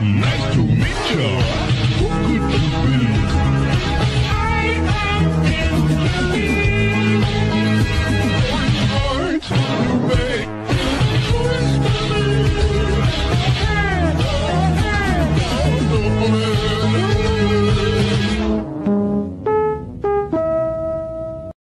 Nice to meet you.